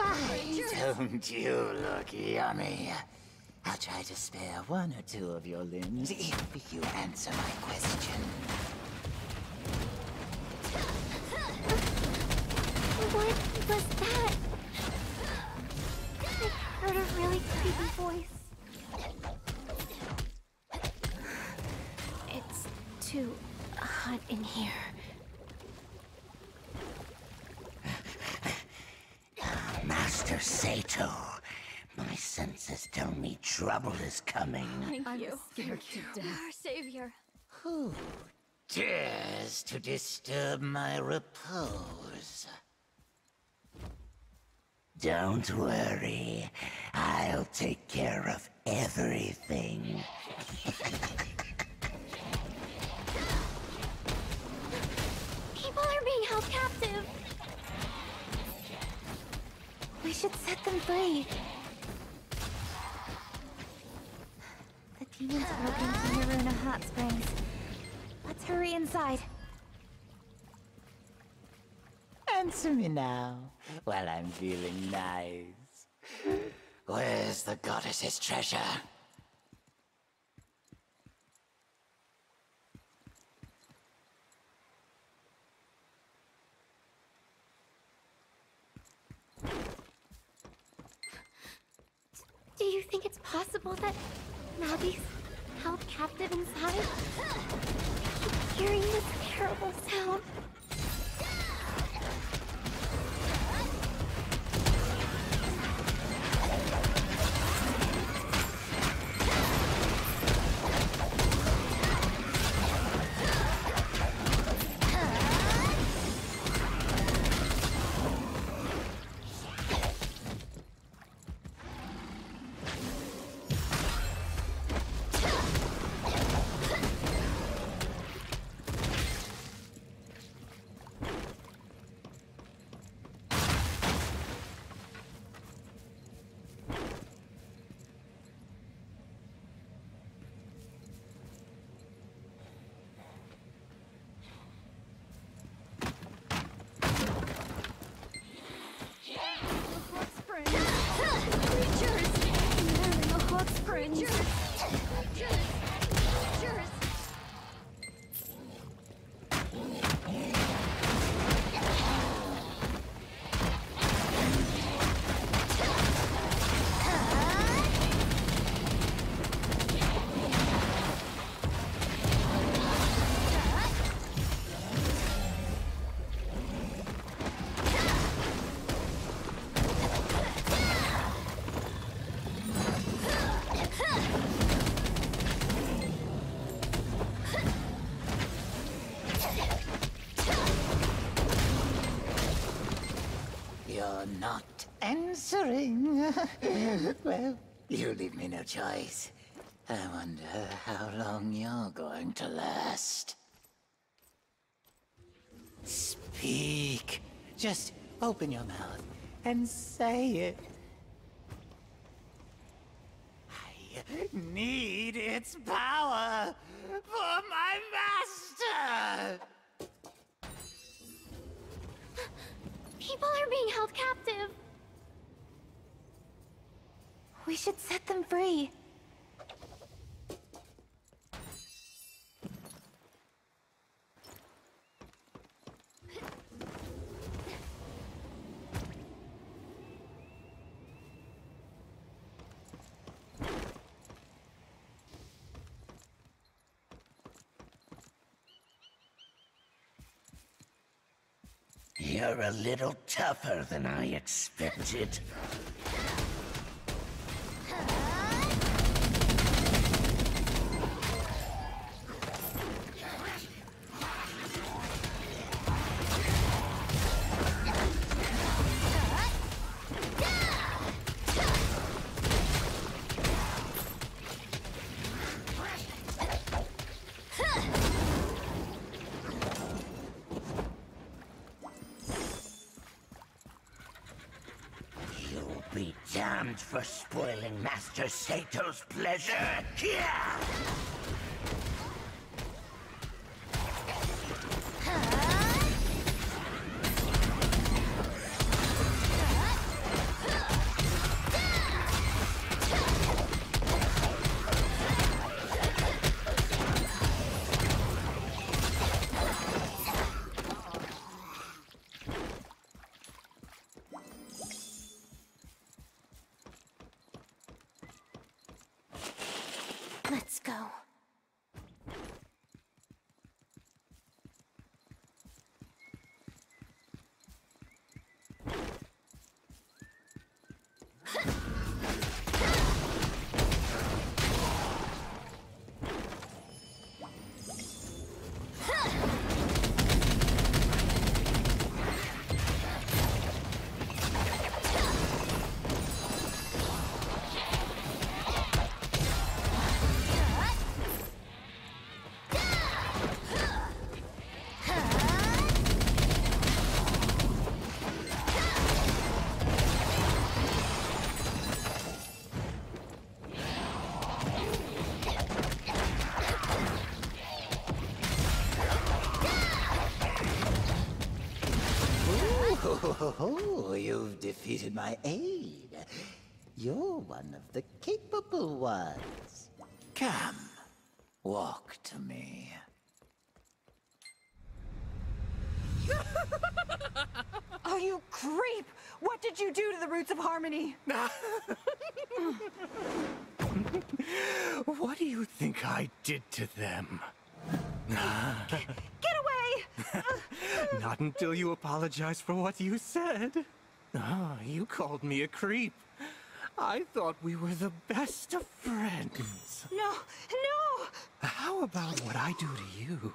Why don't you look yummy? I'll try to spare one or two of your limbs if you answer my question. What was that? I heard a really creepy voice. Sato, my senses tell me trouble is coming. Thank I'm you. scared to You're death. our savior. Who dares to disturb my repose? Don't worry, I'll take care of everything. Should set them free. The demons broke into Naruna Hot Springs. Let's hurry inside. Answer me now, while I'm feeling nice. Where's the goddess's treasure? You think it's possible that Nagi's held captive inside? I keep hearing this terrible sound. You're not answering. well, you leave me no choice. I wonder how long you're going to last. Speak. Just open your mouth and say it. I need its power for my master. People are being held captive. We should set them free. You're a little tougher than I expected. Damned for spoiling Master Sato's pleasure. Yeah! Oh, you've defeated my aid. You're one of the capable ones. Come, walk to me. Oh, you creep! What did you do to the roots of harmony? What do you think I did to them? Get away! Not until you apologize for what you said. Ah, you called me a creep. I thought we were the best of friends. No, no! How about what I do to you?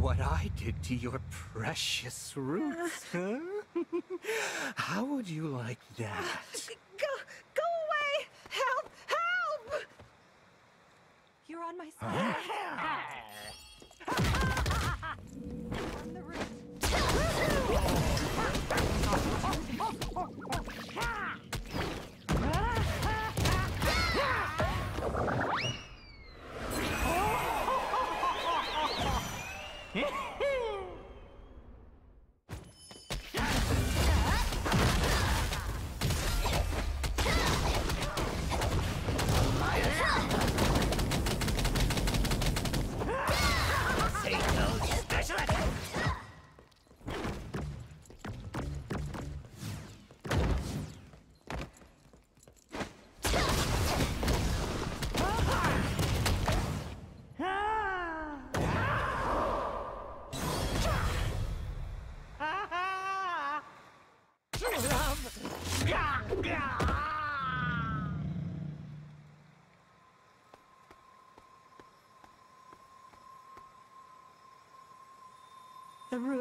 What I did to your precious roots, huh? How would you like that? Go, go away! Help! Help! You're on my side. On the root.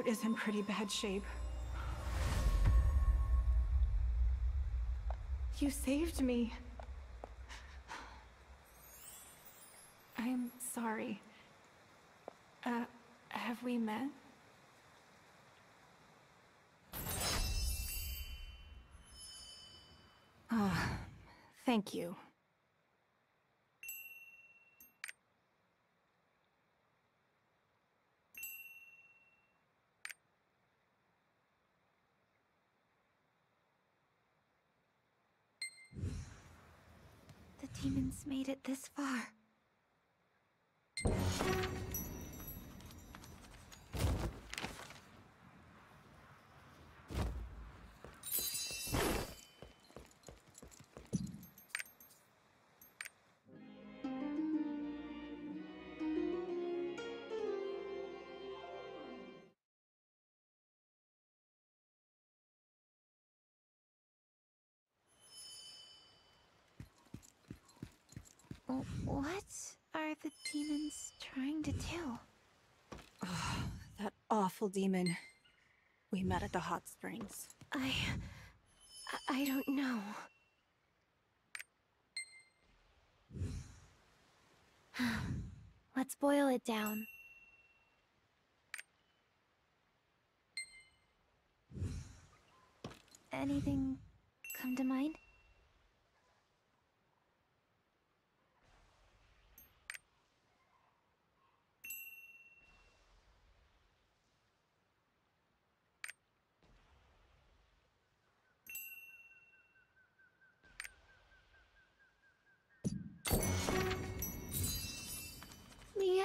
Is in pretty bad shape. You saved me. I'm sorry. Uh, have we met? Ah, thank you. Demons made it this far. What are the demons trying to do? That awful demon we met at the hot springs. I. I- I don't know. Let's boil it down. Anything come to mind? 你